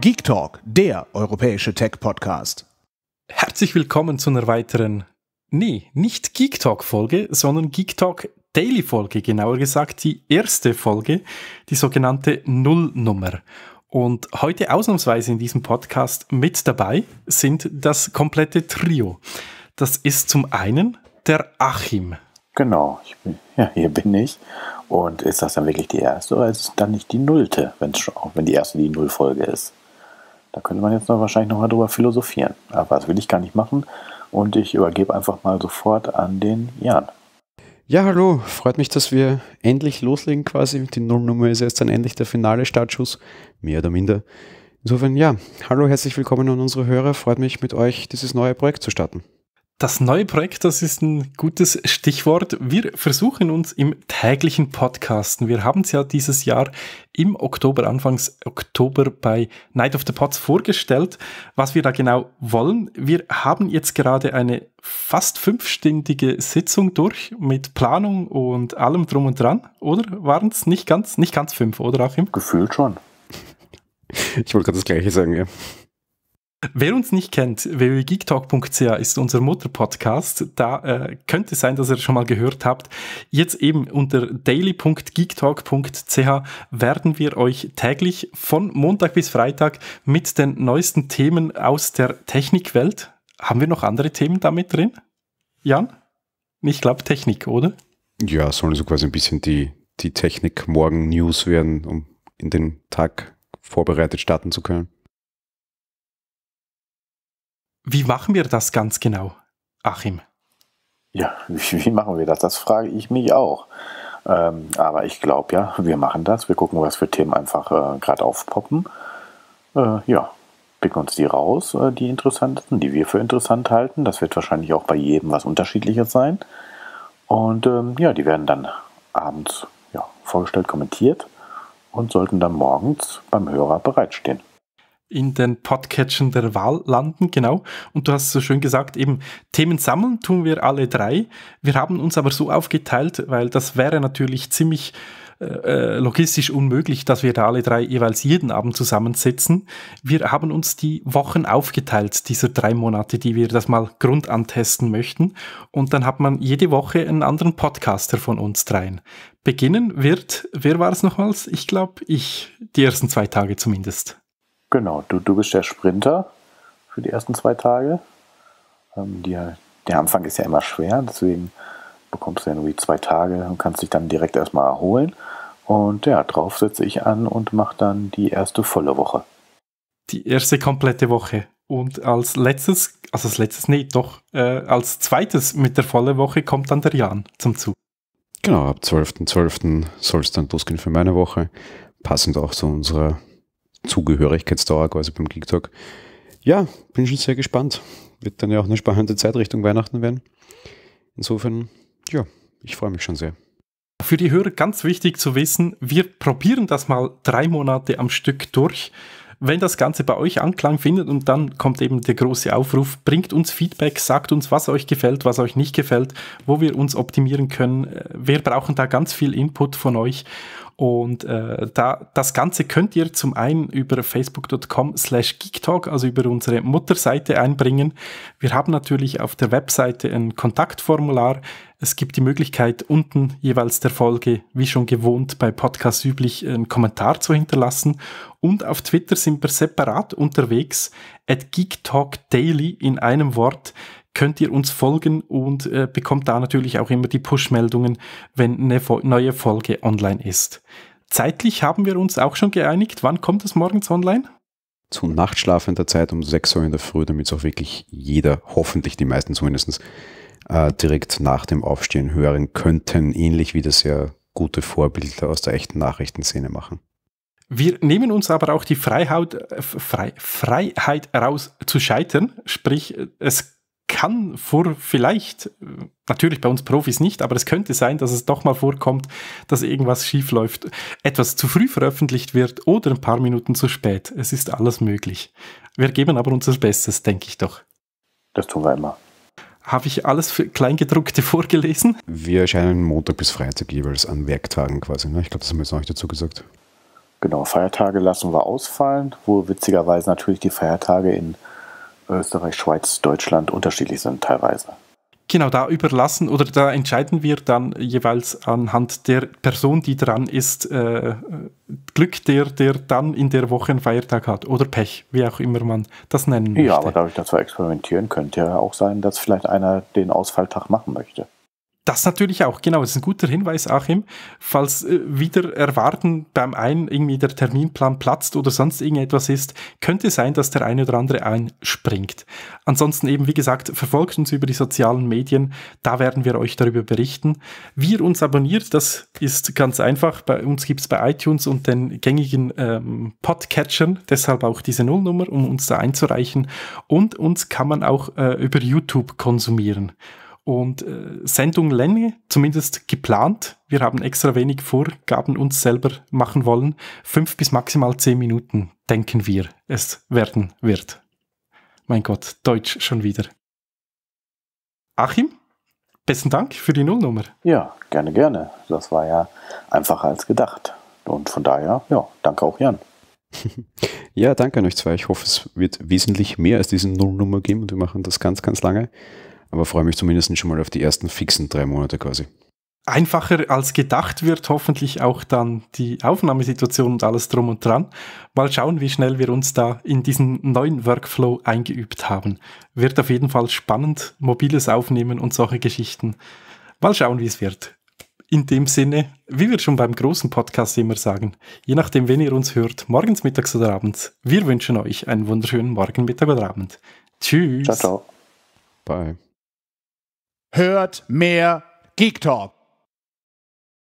Geek Talk, der europäische Tech-Podcast. Herzlich willkommen zu einer weiteren, nee, nicht Geek Talk Folge, sondern Geek Talk Daily Folge, genauer gesagt die erste Folge, die sogenannte Nullnummer. Und heute ausnahmsweise in diesem Podcast mit dabei sind das komplette Trio. Das ist zum einen der Achim. Genau, bin, ja, hier bin ich. Und ist das dann wirklich die erste oder ist es dann nicht die nullte, wenn's schon, wenn die erste die Nullfolge ist? Da könnte man jetzt noch wahrscheinlich noch mal drüber philosophieren. Aber das will ich gar nicht machen. Und ich übergebe einfach mal sofort an den Jan. Ja, hallo. Freut mich, dass wir endlich loslegen quasi. Die Nullnummer ist jetzt dann endlich der finale Startschuss. Mehr oder minder. Insofern, ja, hallo, herzlich willkommen an unsere Hörer. Freut mich, mit euch dieses neue Projekt zu starten. Das neue Projekt, das ist ein gutes Stichwort. Wir versuchen uns im täglichen Podcasten. Wir haben es ja dieses Jahr im Oktober, Anfangs Oktober bei Night of the Pots vorgestellt, was wir da genau wollen. Wir haben jetzt gerade eine fast fünfstündige Sitzung durch mit Planung und allem drum und dran, oder? Waren es nicht ganz, nicht ganz fünf, oder Achim? Gefühlt schon. Ich wollte gerade das Gleiche sagen, ja. Wer uns nicht kennt, www.geektalk.ch ist unser Mutterpodcast. Da äh, könnte sein, dass ihr schon mal gehört habt. Jetzt eben unter daily.geektalk.ch werden wir euch täglich von Montag bis Freitag mit den neuesten Themen aus der Technikwelt. Haben wir noch andere Themen damit drin? Jan? Ich glaube Technik, oder? Ja, sollen so quasi ein bisschen die, die Technik-Morgen-News werden, um in den Tag vorbereitet starten zu können. Wie machen wir das ganz genau, Achim? Ja, wie, machen wir das? Das frage ich mich auch. Ähm, aber ich glaube ja, wir machen das. Wir gucken, was für Themen einfach äh, gerade aufpoppen. Äh, ja, picken uns die raus, äh, die interessantesten, die wir für interessant halten. Das wird wahrscheinlich auch bei jedem was Unterschiedliches sein. Und ähm, ja, die werden dann abends ja, vorgestellt, kommentiert und sollten dann morgens beim Hörer bereitstehen in den Podcatchen der Wahl landen, genau. Und du hast so schön gesagt, eben Themen sammeln tun wir alle drei. Wir haben uns aber so aufgeteilt, weil das wäre natürlich ziemlich äh, äh, logistisch unmöglich, dass wir da alle drei jeweils jeden Abend zusammensitzen. Wir haben uns die Wochen aufgeteilt, diese drei Monate, die wir das mal Grund antesten möchten. Und dann hat man jede Woche einen anderen Podcaster von uns dreien. Beginnen wird, wer war es nochmals? Ich glaube, ich, die ersten zwei Tage zumindest. Genau, du, du bist der Sprinter für die ersten zwei Tage. Ähm, die, der Anfang ist ja immer schwer, deswegen bekommst du ja nur die zwei Tage und kannst dich dann direkt erstmal erholen. Und ja, drauf setze ich an und mache dann die erste volle Woche. Die erste komplette Woche. Und als letztes, also als letztes, nee, doch, äh, als zweites mit der volle Woche kommt dann der Jan zum Zug. Genau, ab 12.12. .12. soll es dann losgehen für meine Woche. Passend auch zu unserer Zugehörigkeitsdauer quasi beim Geek Talk. Ja, bin schon sehr gespannt. Wird dann ja auch eine spannende Zeit Richtung Weihnachten werden. Insofern, ja, ich freue mich schon sehr. Für die Hörer ganz wichtig zu wissen, wir probieren das mal drei Monate am Stück durch. Wenn das Ganze bei euch Anklang findet und dann kommt eben der große Aufruf, bringt uns Feedback, sagt uns, was euch gefällt, was euch nicht gefällt, wo wir uns optimieren können. Wir brauchen da ganz viel Input von euch und äh, da, das Ganze könnt ihr zum einen über facebook.com slash geektalk, also über unsere Mutterseite einbringen. Wir haben natürlich auf der Webseite ein Kontaktformular. Es gibt die Möglichkeit, unten jeweils der Folge, wie schon gewohnt bei Podcasts üblich, einen Kommentar zu hinterlassen. Und auf Twitter sind wir separat unterwegs, at geektalkdaily in einem Wort könnt ihr uns folgen und äh, bekommt da natürlich auch immer die Push-Meldungen, wenn eine neue Folge online ist. Zeitlich haben wir uns auch schon geeinigt. Wann kommt es morgens online? Zu nachtschlafender Zeit um 6 Uhr in der Früh, damit es auch wirklich jeder, hoffentlich die meisten zumindest, äh, direkt nach dem Aufstehen hören könnten, ähnlich wie das ja gute Vorbilder aus der echten Nachrichtenszene machen. Wir nehmen uns aber auch die Freiheit, äh, Frei, Freiheit heraus zu scheitern, sprich es kann vor vielleicht, natürlich bei uns Profis nicht, aber es könnte sein, dass es doch mal vorkommt, dass irgendwas schief läuft, etwas zu früh veröffentlicht wird oder ein paar Minuten zu spät. Es ist alles möglich. Wir geben aber unser Bestes, denke ich doch. Das tun wir immer. Habe ich alles für Kleingedruckte vorgelesen? Wir erscheinen Montag bis Freitag jeweils an Werktagen quasi. Ne? Ich glaube, das haben wir jetzt noch nicht dazu gesagt. Genau, Feiertage lassen wir ausfallen, wo witzigerweise natürlich die Feiertage in Österreich, Schweiz, Deutschland unterschiedlich sind teilweise. Genau, da überlassen oder da entscheiden wir dann jeweils anhand der Person, die dran ist, äh, Glück, der, der dann in der Woche einen Feiertag hat oder Pech, wie auch immer man das nennen möchte. Ja, aber dadurch, dass wir experimentieren, könnte ja auch sein, dass vielleicht einer den Ausfalltag machen möchte. Das natürlich auch, genau, das ist ein guter Hinweis, Achim. Falls äh, wieder erwarten beim einen irgendwie der Terminplan platzt oder sonst irgendetwas ist, könnte sein, dass der eine oder andere einspringt. Ansonsten eben, wie gesagt, verfolgt uns über die sozialen Medien, da werden wir euch darüber berichten. Wie ihr uns abonniert, das ist ganz einfach. Bei uns gibt es bei iTunes und den gängigen ähm, Podcatchern, deshalb auch diese Nullnummer, um uns da einzureichen. Und uns kann man auch äh, über YouTube konsumieren. Und äh, Sendung Länge, zumindest geplant. Wir haben extra wenig Vorgaben uns selber machen wollen. Fünf bis maximal zehn Minuten, denken wir, es werden wird. Mein Gott, Deutsch schon wieder. Achim, besten Dank für die Nullnummer. Ja, gerne, gerne. Das war ja einfacher als gedacht. Und von daher, ja, danke auch Jan. Ja, danke an euch zwei. Ich hoffe, es wird wesentlich mehr als diese Nullnummer geben und wir machen das ganz, ganz lange aber freue mich zumindest schon mal auf die ersten fixen drei Monate quasi. Einfacher als gedacht wird hoffentlich auch dann die Aufnahmesituation und alles drum und dran. Mal schauen, wie schnell wir uns da in diesen neuen Workflow eingeübt haben. Wird auf jeden Fall spannend, mobiles Aufnehmen und solche Geschichten. Mal schauen, wie es wird. In dem Sinne, wie wir schon beim großen Podcast immer sagen, je nachdem, wenn ihr uns hört, morgens, mittags oder abends, wir wünschen euch einen wunderschönen Morgen, Mittag oder Abend. Tschüss. Ciao, ciao. Bye. Hört mehr Geek Talk.